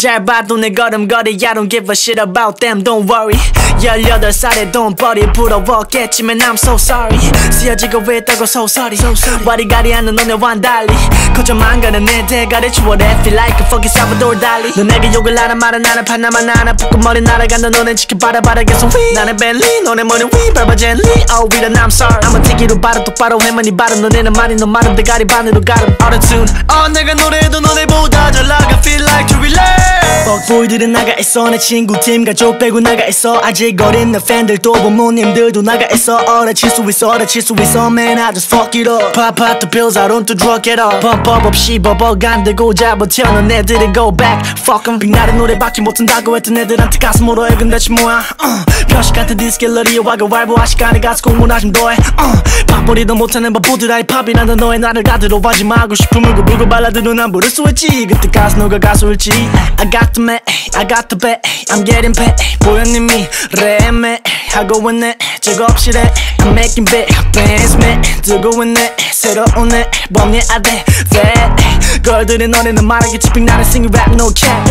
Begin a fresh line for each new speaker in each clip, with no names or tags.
잘 봐도 내 걸음걸이. I don't give a shit about them don't worry. 18살에 돈 버리 부러웠겠지만 I'm so sorry. 쓰여지고 있다고 so sorry. 와리가리 하는 너네와는 달리. 거저만 가는 내 대가리 추월해 feel like a fucking Salvador Dali. 너 내게 욕을 하는 말은 나는 파나만 나는 붓고머리 날아간다. 너넨 지켜봐라 바라 계속 위. 나는 벨리 너네 머리 위. 밟아 젤리 Oh we done I'm sorry I'm a 티기로 바로 똑바로 해만 이 발음. 너네는 말이 너 마름 대가리 반으로 가름. Auto-tune 어 내가 노래해도 너 relate 뻑보이들은 나가 있어. 내 친구 팀 가족 빼고 나가 있어. 아직 어린 내 팬들도 부모님들도 나가 있어. 어려칠 수 있어 어려칠 수 있어. Man I just fuck it up. Pop out the pills I don't do drug at all. Up 없이 버벅 안 되고 잡아채우는 애들이 go back. Fuck em. 빛나는 노래밖에 못한다고 했던 애들한테 가슴 울어요 근데 지 뭐야. 표식 같은 디스켈러리에 와가 왈보 아시간에 가서 공문하심 더해 uh. 밥벌이도 못하는 바보들 아이팝이라는 너의 나를 가들어 하지 마고 싶으면 그 불고 발라드로 난 부를 수 있지. 그때 가수 누가 가수일지. I got the man I got the bet I'm getting paid 보현님이 랩에 하고 있네 작업실에 I'm making big bands man 뜨고 있네 새로운 앨범 yeah I did that 걸들이 너네는 말하겠지 빙 나는 singing rap no cap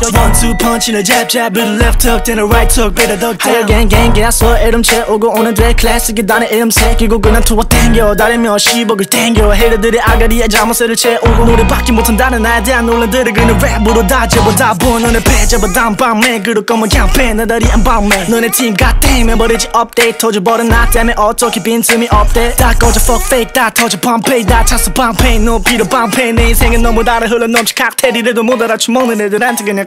One two punch를 잡잡 little left hook then a right hook better duck down. gang gang gang 서 이름 채우고 오는 돼 클래식이 나는 이름 새기고 그냥 투어 땡겨. 다리며 10억을 땡겨. 헤르들이 아가리에 자물쇠를 채우고 노래밖에 못한다는 나에 대한 논란들을 그냥 랩으로 다 접어다 보. 너네 배 잡아다 밤에 그럴 거면 그냥 패 나다리 안 밤에. 너네 팀 갓댐 해버리지 업데이트 터져버린 나 때문에 어떻게 빈틈이 없대. 다 꺼져 fuck fake 다 터져 밤페이 다 찼어 밤페이 높이로 밤페이 내 인생은 너무 달아 흘러 넘치 칵테일이라도 못 알아쳐 먹는 애들한테 그냥